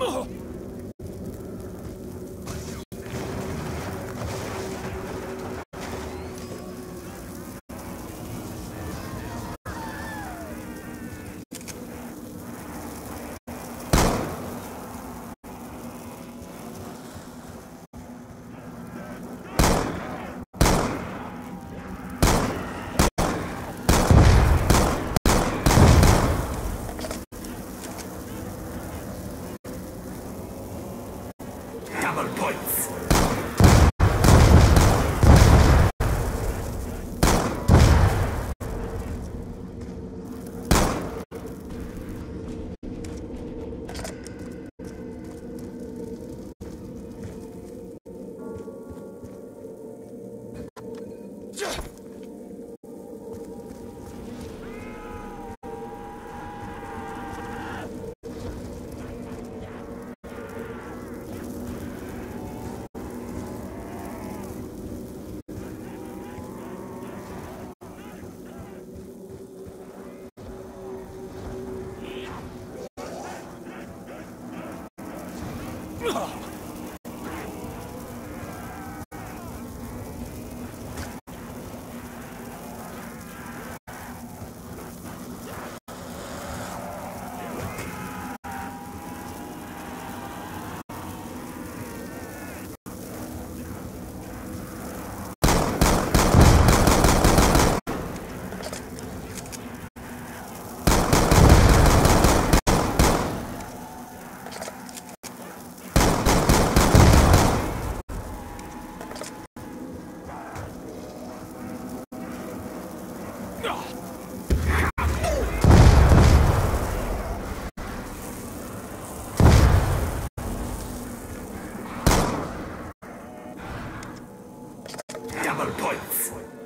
어! thermal points.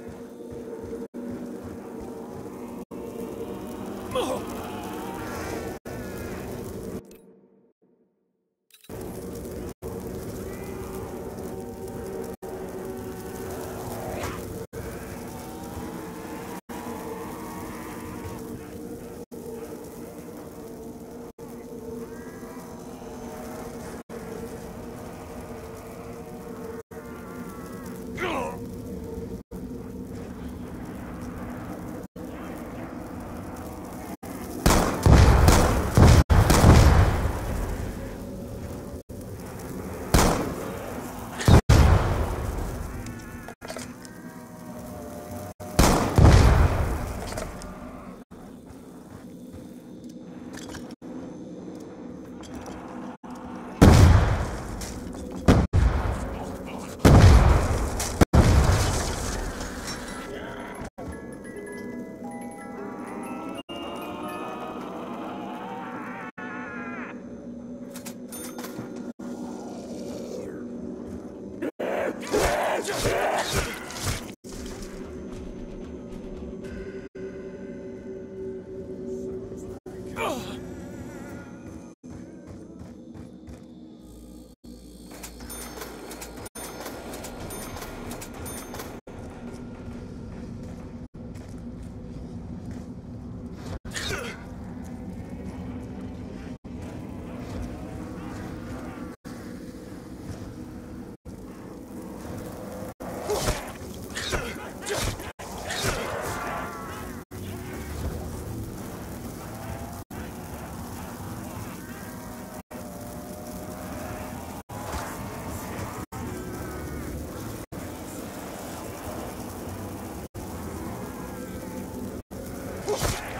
Ooh.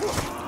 Whoa.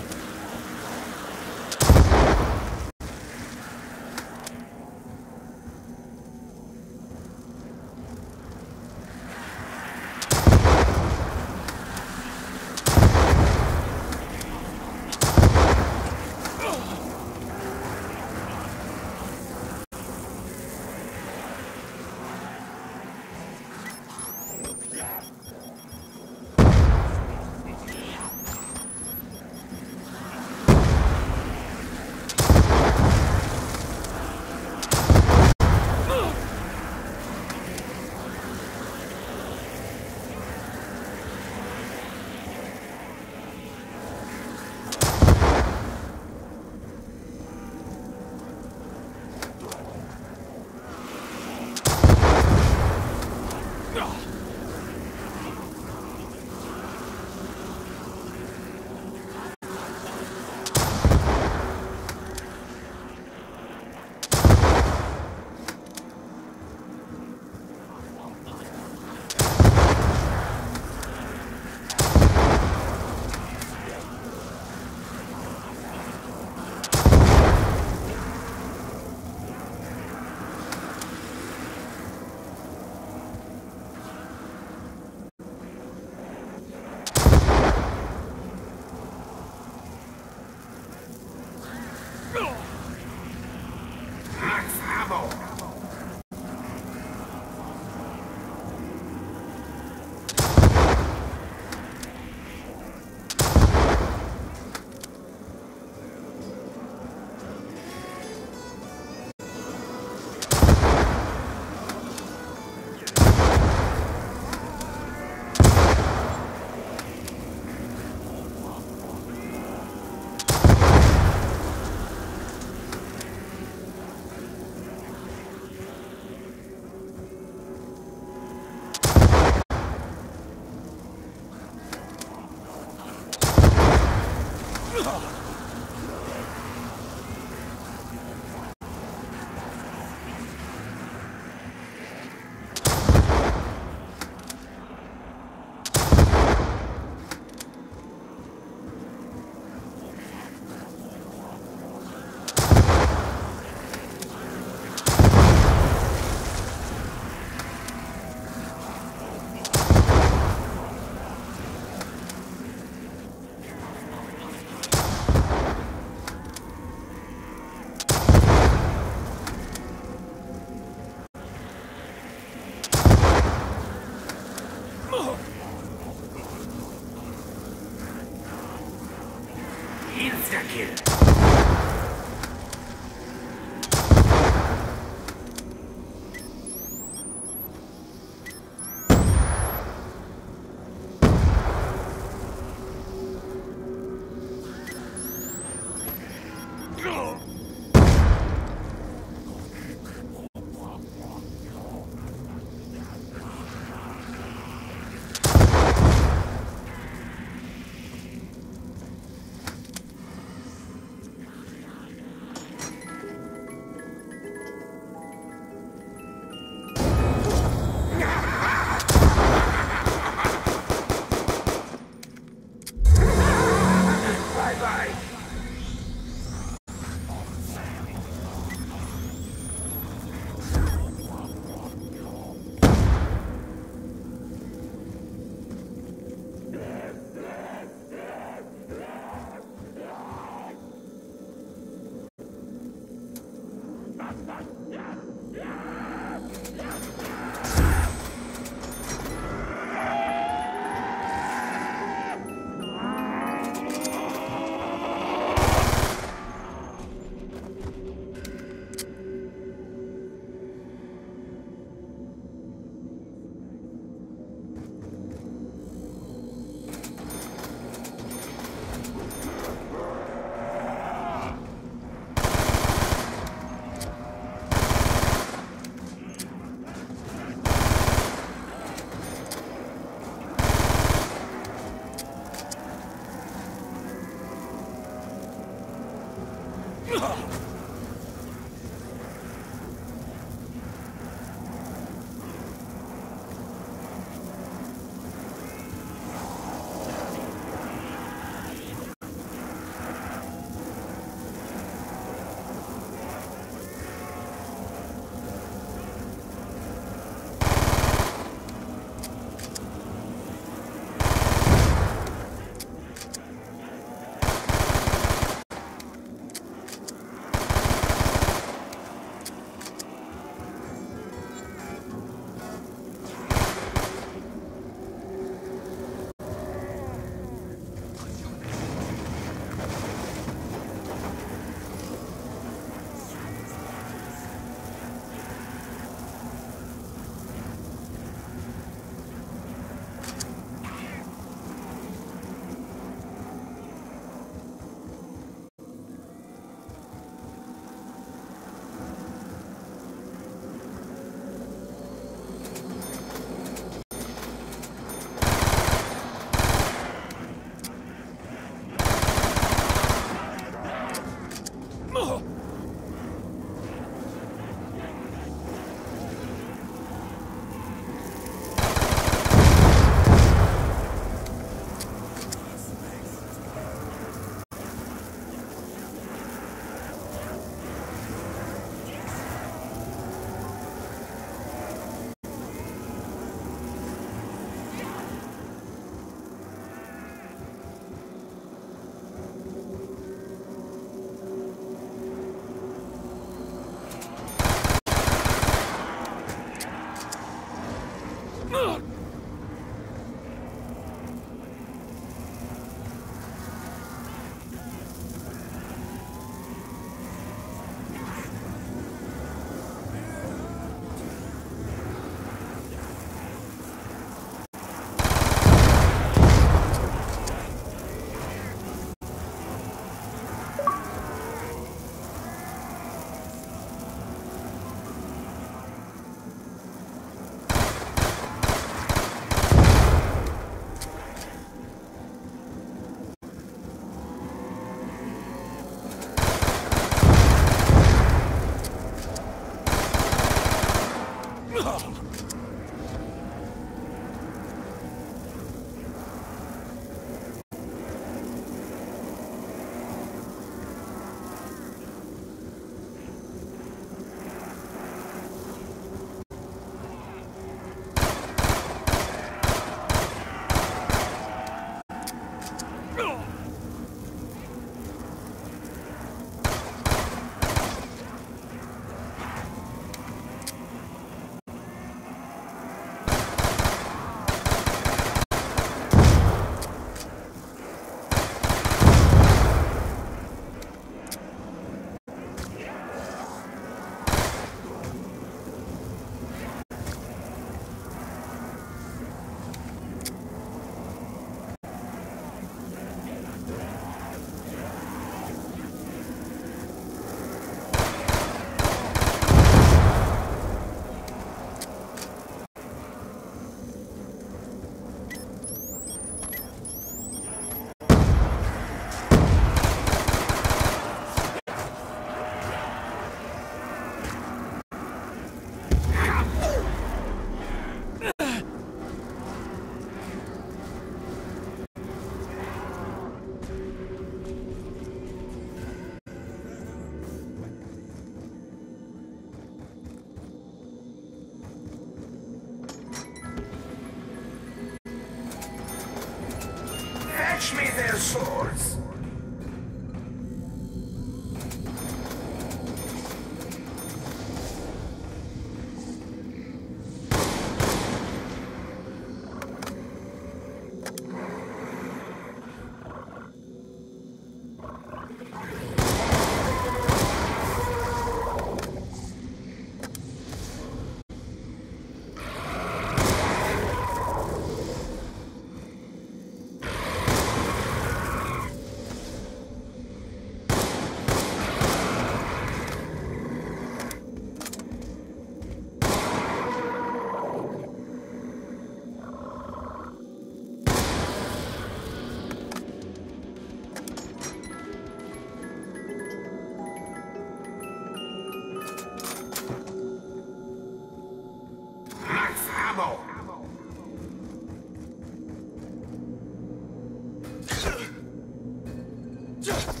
Ugh!